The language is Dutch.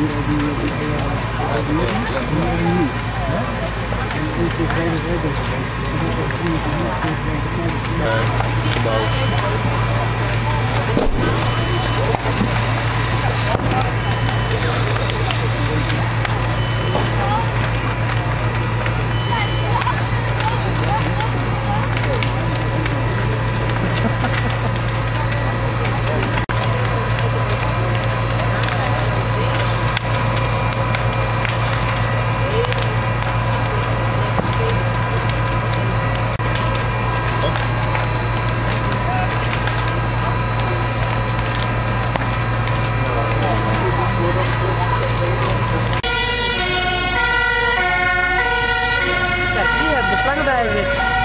Eh, die Nee, gebouw. Plago Brasil.